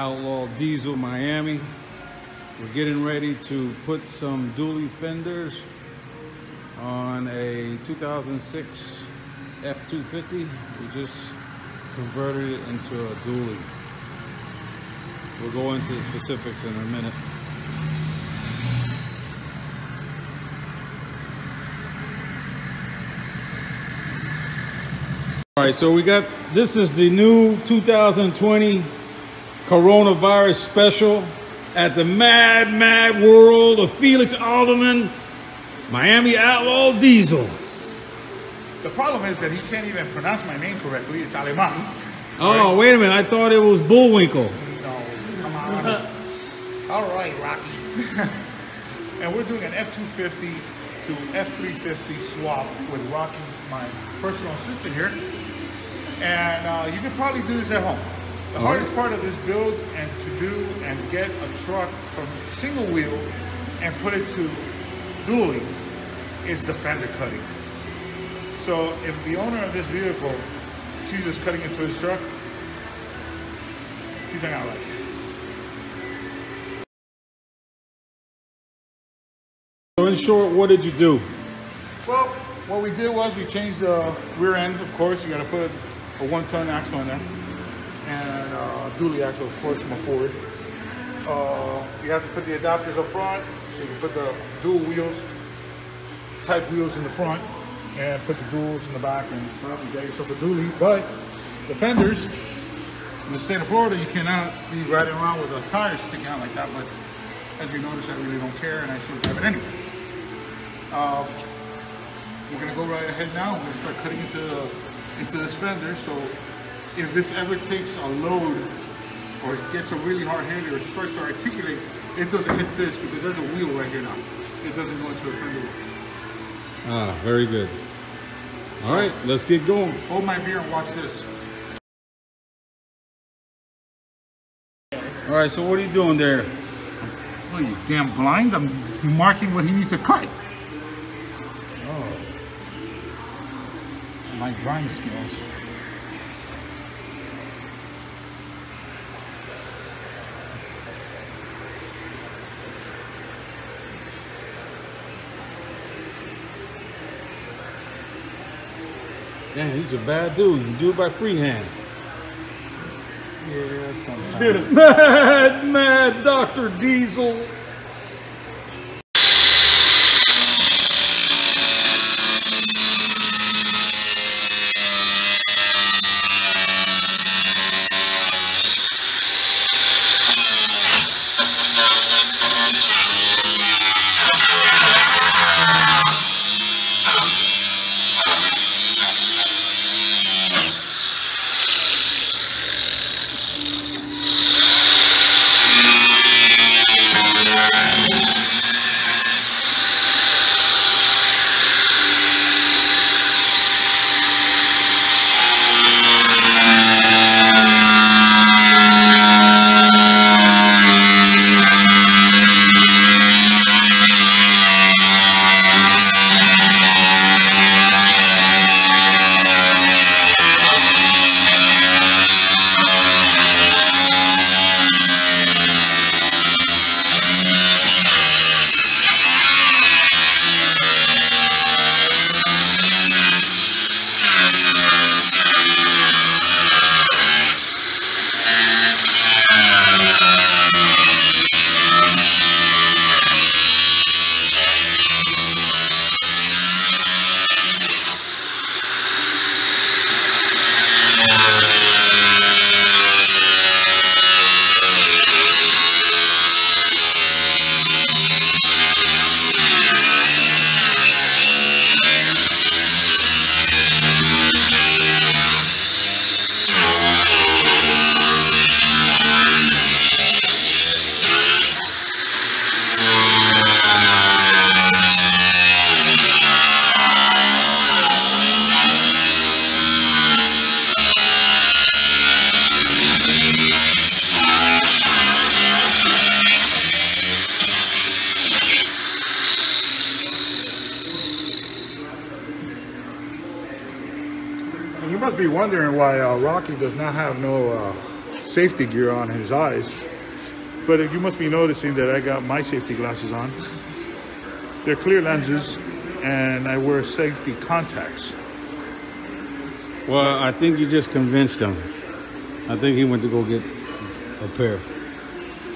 Outlaw Diesel Miami. We're getting ready to put some dually fenders on a 2006 F-250. We just converted it into a dually. We'll go into the specifics in a minute. All right, so we got, this is the new 2020 coronavirus special at the Mad Mad World of Felix Alderman, Miami Outlaw Diesel. The problem is that he can't even pronounce my name correctly. It's Alemán. Oh, wait a minute, I thought it was Bullwinkle. No, come on. All right, Rocky. and we're doing an F-250 to F-350 swap with Rocky, my personal assistant here. And uh, you can probably do this at home. The hardest part of this build and to do and get a truck from single wheel and put it to dually is the fender cutting. So if the owner of this vehicle sees us cutting into his truck, he's not gonna like it. So in short, what did you do? Well, what we did was we changed the rear end, of course. You got to put a one-ton axle in there. And uh, dually axle, of course, from a Ford. Uh, you have to put the adapters up front, so you can put the dual wheels, type wheels in the front, and put the duals in the back, and probably get yourself a dually. But the fenders, in the state of Florida, you cannot be riding around with a tire sticking out like that. But as you notice, I really don't care, and I still drive it anyway. Uh, we're gonna go right ahead now. We're gonna start cutting into into this fender. So if this ever takes a load or it gets a really hard hand or it starts to articulate, it doesn't hit this because there's a wheel right here now. It doesn't go into a fender. Ah, very good. All right, let's get going. Hold my beer and watch this. All right, so what are you doing there? Oh, you damn blind! I'm marking what he needs to cut. Oh, my drawing skills. Man, he's a bad dude. You can do it by freehand. Yeah, sometimes. Mad, mad Dr. Diesel. Wondering why uh, Rocky does not have no uh, safety gear on his eyes. But you must be noticing that I got my safety glasses on. They're clear lenses, and I wear safety contacts. Well, I think you just convinced him. I think he went to go get a pair.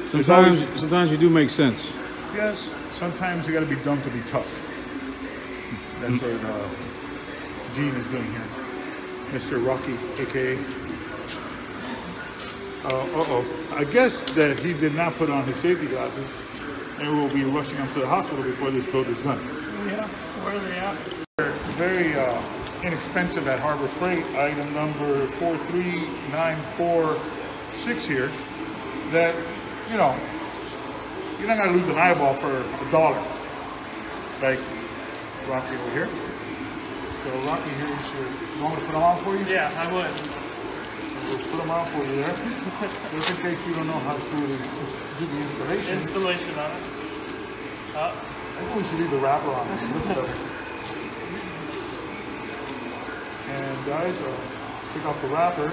Sometimes, always- sometimes you do make sense. Yes, sometimes you got to be dumb to be tough. That's what uh, Gene is doing here. Mr. Rocky, aka. Uh oh. I guess that he did not put on his safety glasses, and we'll be rushing him to the hospital before this build is done. Yeah, where are they at? They're very uh, inexpensive at Harbor Freight, item number 43946 here, that, you know, you're not gonna lose an eyeball for a dollar. Like Rocky over here. So Rocky here is your, you want me to put them on for you? Yeah, I would. We'll put them on for you there. Just in case you don't know how to do the, do the installation. Installation on it. Uh, I think we should leave the wrapper on. It looks better. And guys, uh, take off the wrapper.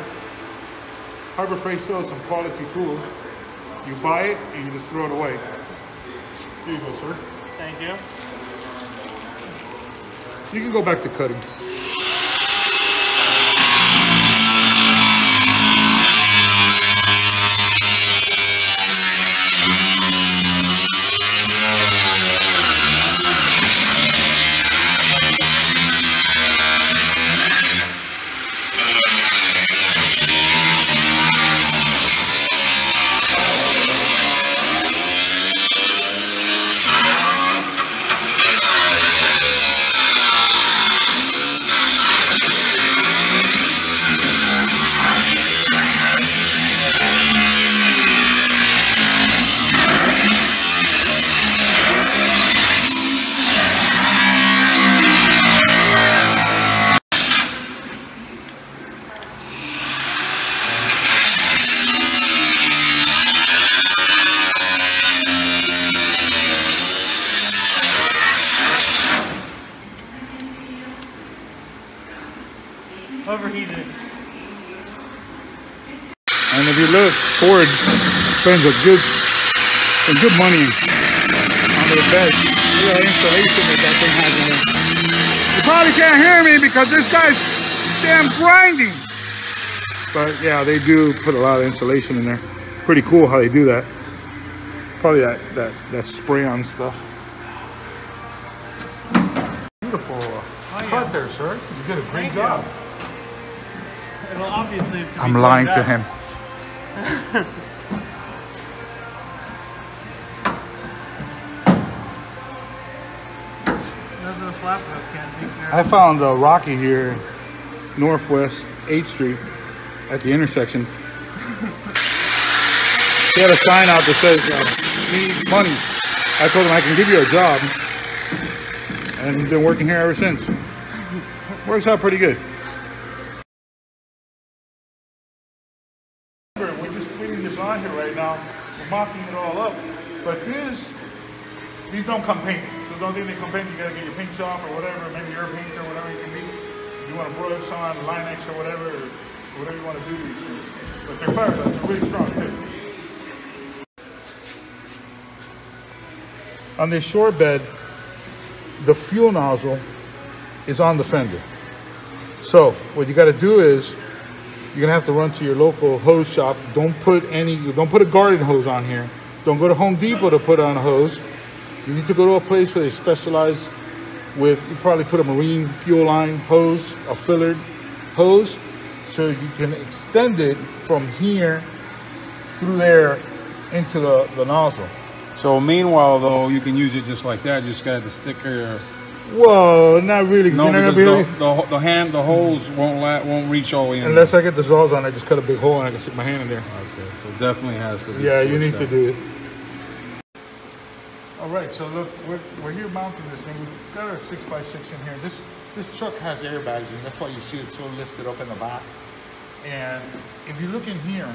Harbor Freight sells some quality tools. You buy it and you just throw it away. Here you go, sir. thank you. You can go back to cutting. Spends a good, some good money on the bed. Look at the installation that that thing has in there. You probably can't hear me because this guy's damn grinding. But yeah, they do put a lot of insulation in there. Pretty cool how they do that. Probably that that that spray on stuff. Beautiful cut there, sir. You did a great Thank you. job. It'll obviously have to I'm lying to him. I found uh, Rocky here, Northwest 8th Street, at the intersection. he had a sign out that says, uh, "Need money." I told him I can give you a job, and he's been working here ever since. Works out pretty good. We're just putting this on here right now. We're mocking it all up, but this these don't come painted. Don't think they come painted. You gotta get your paint shop or whatever, maybe your paint or whatever it can be. You want to brush on Line-X or whatever, or whatever you want to do to these things. But they're fiberglass, they're really strong too. On this shore bed, the fuel nozzle is on the fender. So what you gotta do is you're gonna have to run to your local hose shop. Don't put any, don't put a garden hose on here. Don't go to Home Depot to put on a hose. You need to go to a place where they specialize with, you probably put a marine fuel line hose, a fillered hose, so you can extend it from here through there into the, the nozzle. So meanwhile, though, you can use it just like that. You just got the sticker. Whoa, not really. No, you're not because the, the, the hand, the holes won't la- won't reach all the way in. unless I get the saws on, I just cut a big hole and I can stick my hand in there. Okay, so definitely has to be. Yeah, you need to do it. All right, so look, we're, we're here mounting this thing. We've got our six by six in here. This this truck has airbags in. That's why you see it so lifted up in the back. And if you look in here,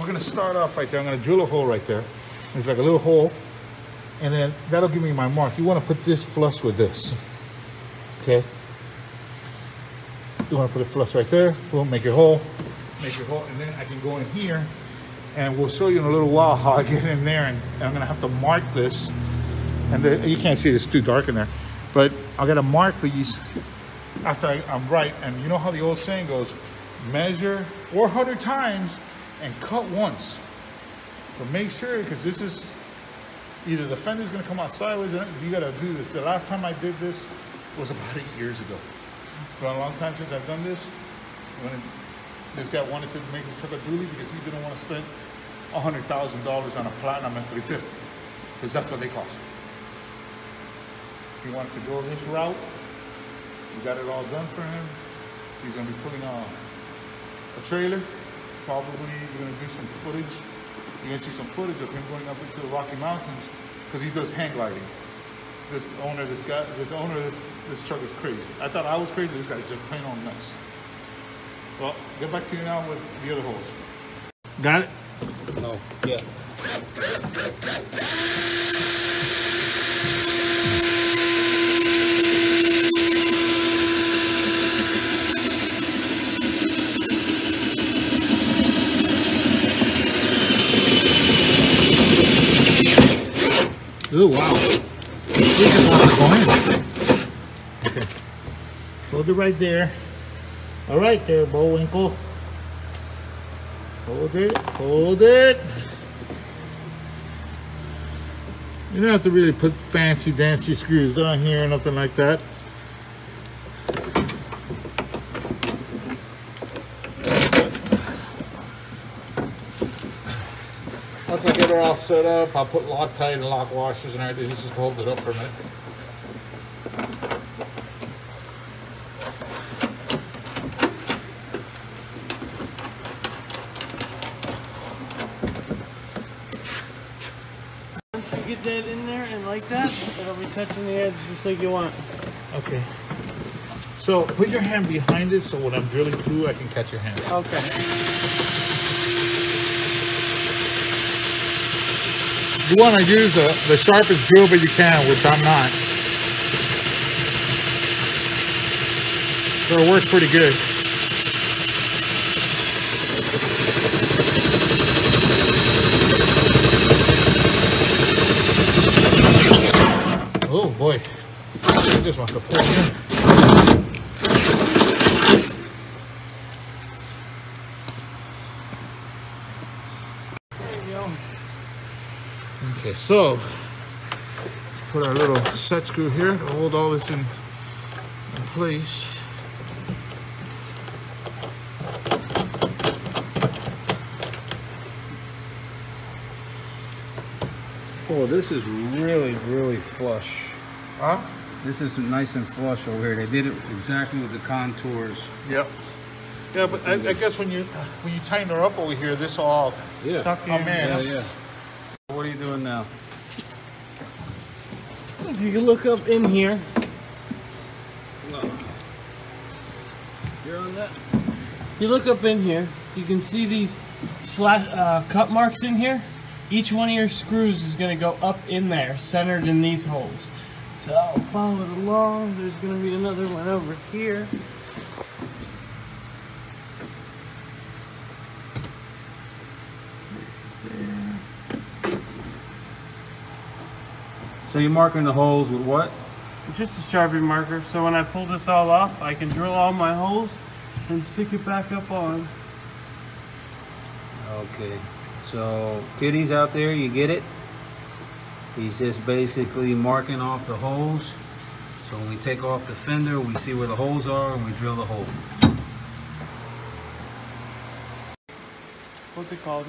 we're gonna start off right there. I'm gonna drill a hole right there. It's like a little hole, and then that'll give me my mark. You want to put this flush with this. Okay. You want to put it flush right there. Boom, make your hole, make your hole, and then I can go in here And we'll show you in a little while how I get in there and, and I'm gonna have to mark this. And the, you can't see it, it's too dark in there. But I gotta mark these after I, I'm right. And you know how the old saying goes, measure 400 times and cut once. But make sure, because this is either the fender's gonna come out sideways or you gotta do this. The last time I did this was about eight years ago. Been a long time since I've done this. This guy wanted to make his truck a dually because he didn't want to spend hundred thousand dollars on a platinum F350 because that's what they cost. He wanted to go this route. We got it all done for him. He's gonna be putting a, a trailer. Probably we're gonna do some footage. You're gonna see some footage of him going up into the Rocky Mountains because he does hang gliding. This owner, this guy, this owner, this this truck is crazy. I thought I was crazy. This guy's just plain on nuts. Well, get back to you now with the other holes. Got it? No, yeah. Oh wow. We just want to go in. Okay. Hold it right there. All right there, Bullwinkle. Hold it, hold it. You don't have to really put fancy dancy screws down here or nothing like that. Once I get her all set up, I'll put Loctite and lock washers and everything. Just to hold it up for a minute. Once you get that in there and like that, it'll be touching the edge just like you want. Okay. So put your hand behind it so when I'm drilling through, I can catch your hand. Okay. You want to use the, the sharpest drill bit you can, which I'm not. So it works pretty good. Oh boy. I just want to pull in. There you go. Okay, so let's put our little set screw here to hold all this in, in place. Oh, this is really, really flush. Huh? This is nice and flush over here. They did it exactly with the contours. Yep. Yeah, but I, I guess when you when you tighten her up over here, this all Yeah. Stuck Oh, in. man. Yeah, yeah. You look up in here, You're on that? you look up in here, you can see these slash uh, cut marks in here. Each one of your screws is going to go up in there, centered in these holes. So follow it along. There's going to be another one over here. So you're marking the holes with what? Just a Sharpie marker. So when I pull this all off, I can drill all my holes and stick it back up on. Okay. So kiddies out there, you get it? He's just basically marking off the holes. So when we take off the fender, we see where the holes are and we drill the hole. What's it called?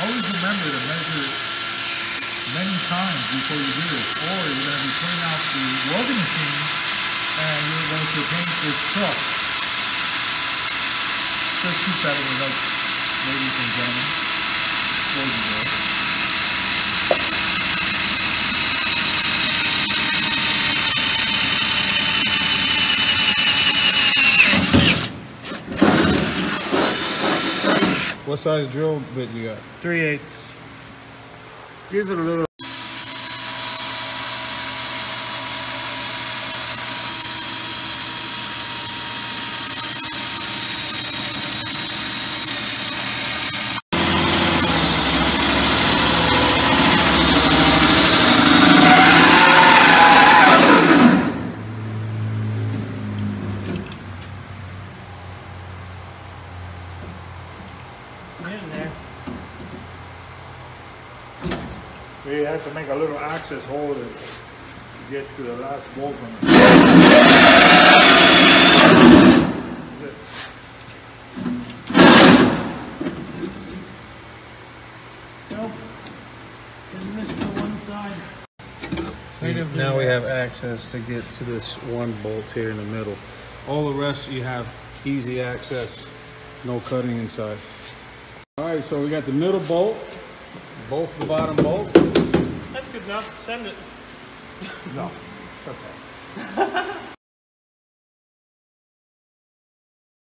Always remember to measure many times before you do this, or you're going to be putting out the welding machine and you're going to paint this truck. Just keep that in your notes, ladies and gentlemen. Boys and girls. What size drill bit you got? Three eighths. Here's a little. Had to make a little access hole to get to the last bolt on. Nope. I missed the one side. Now we have access to get to this one bolt here in the middle. All the rest you have easy access, no cutting inside. All right, so we got the middle bolt, both the bottom bolts. That's good enough. Send it. No, it's okay.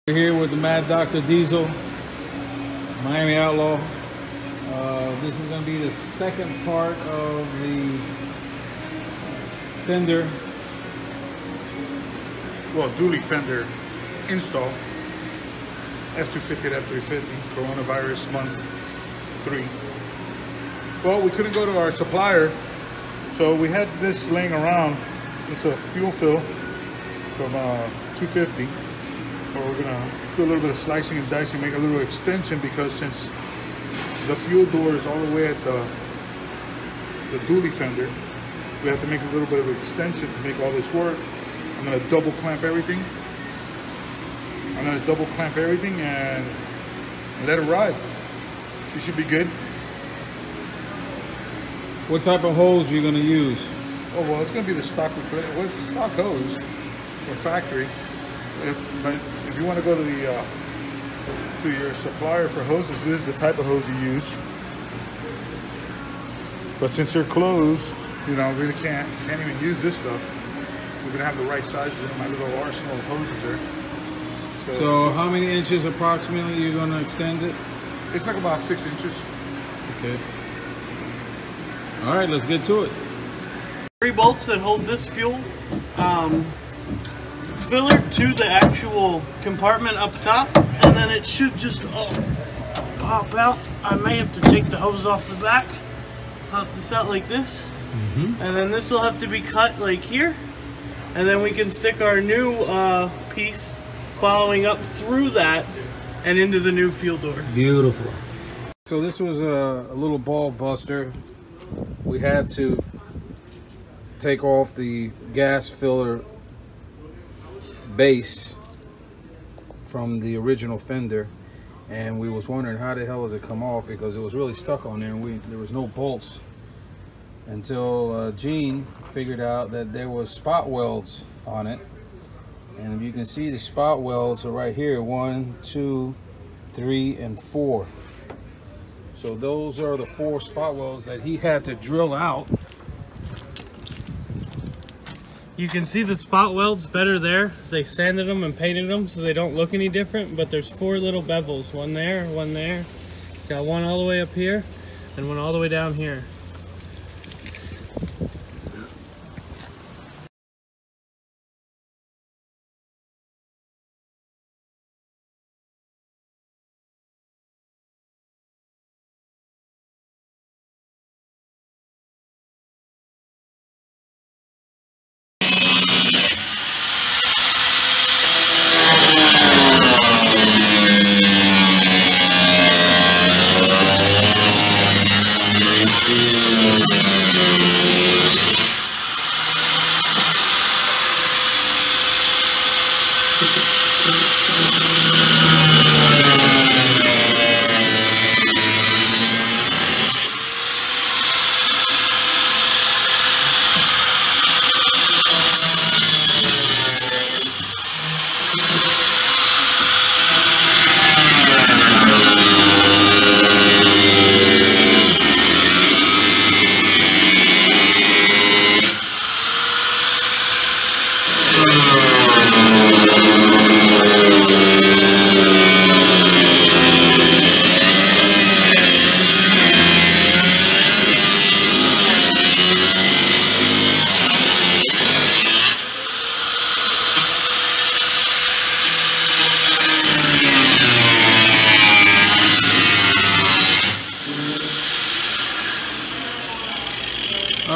We're here with the Mad Dr. Diesel, Miami Outlaw. Uh, this is going to be the second part of the fender. Well, dually fender install. F250 to F350, coronavirus month three. Well, we couldn't go to our supplier, so we had this laying around. It's a fuel fill from uh, 250. But we're gonna do a little bit of slicing and dicing, make a little extension because since the fuel door is all the way at the the dually fender, we have to make a little bit of extension to make all this work. I'm gonna double clamp everything. I'm gonna double clamp everything and let it ride. She should be good. What type of hose are you going to use? Oh well, it's gonna be the stock. Well, it's the stock hose from factory. If, but if you want to go to the uh, to your supplier for hoses, this is the type of hose you use. But since they're closed, you know, really can't can't even use this stuff. We're gonna have the right sizes in my little arsenal of hoses there. So, So how many inches approximately you're going to extend it? it's like about six inches. Okay. All right, let's get to it. Three bolts that hold this fuel um, filler to the actual compartment up top, and then it should just all pop out. I may have to take the hose off the back, pop this out like this, and then this will have to be cut like here, and then we can stick our new uh, piece following up through that and into the new fuel door. Beautiful. So this was a, a little ball buster. We had to take off the gas filler base from the original fender and we was wondering how the hell does it come off because it was really stuck on there and we there was no bolts until uh, Gene figured out that there was spot welds on it. And if you can see the spot welds are right here one two three and four so those are the four spot welds that he had to drill out You can see the spot welds better there. They sanded them and painted them so they don't look any different, but there's four little bevels, one there, one there. Got one all the way up here and one all the way down here.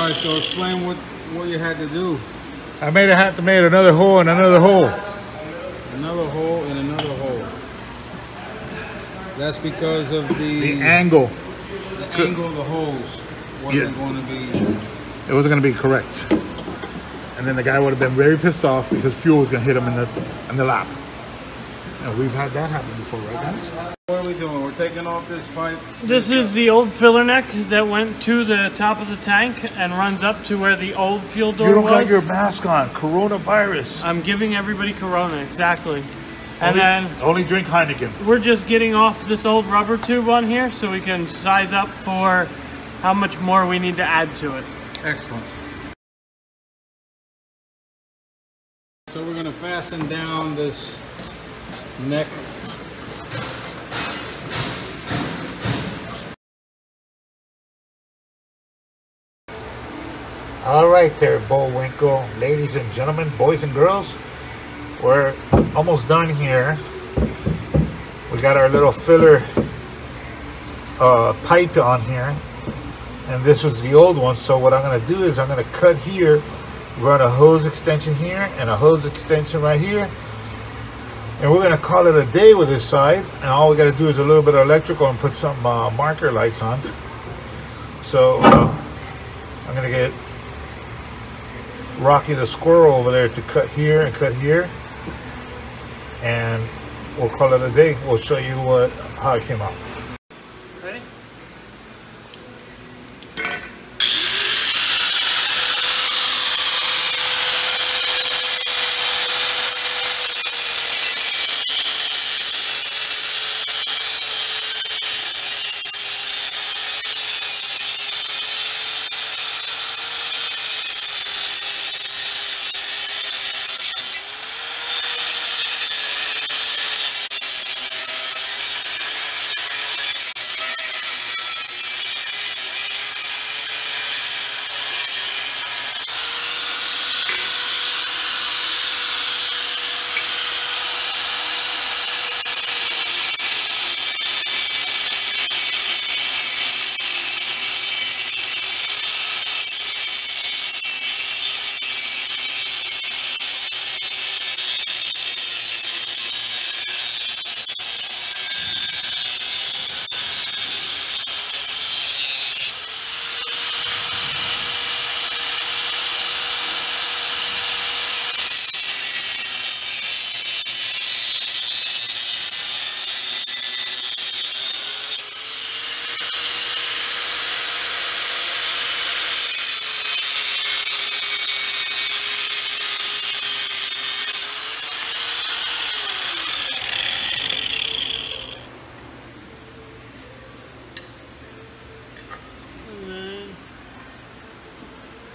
All right so explain what what you had to do I made a have to make another hole and another hole. another hole and another hole that's because of the, The angle. the angle of the holes wasn't Yeah. going to be. It wasn't going to be correct. And then the guy would have been very pissed off because fuel was going to hit him in the in the lap. And we've had that happen before, right, guys? What are we doing? We're taking off this pipe. This is the old filler neck that went to the top of the tank and runs up to where the old fuel door was. You don't was. got your mask on. Coronavirus. I'm giving everybody Corona, exactly. And only, then only drink Heineken. we're just getting off this old rubber tube on here so we can size up for how much more we need to add to it. Excellent. So we're going to fasten down this neck. All right, there, Bullwinkle, ladies and gentlemen, boys and girls. We're almost done here. We got our little filler uh, pipe on here, and this was the old one. So what I'm gonna do is I'm gonna cut here, run a hose extension here, and a hose extension right here, and we're gonna call it a day with this side. And all we gotta do is a little bit of electrical and put some uh, marker lights on. So uh, I'm gonna get Rocky the squirrel over there to cut here and cut here. And we'll call it a day. We'll show you what how it came out.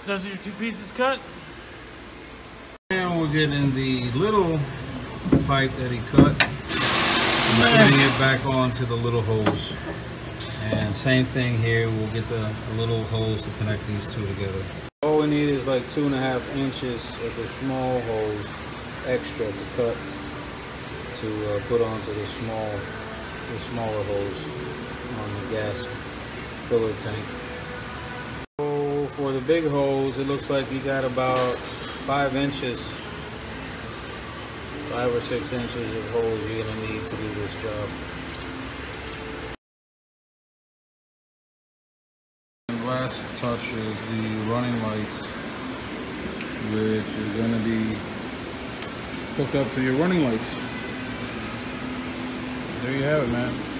Those are your two pieces cut. And we're getting the little pipe that he cut and putting it back onto the little hose. And same thing here, we'll get the, the little holes to connect these two together. All we need is like two and a half inches of the small hose extra to cut to uh, put onto the small, the smaller holes on the gas filler tank. For the big holes, it looks like you got about five inches, five or six inches of holes you're gonna need to do this job. And last touch is the running lights, which are gonna be hooked up to your running lights. There you have it, man.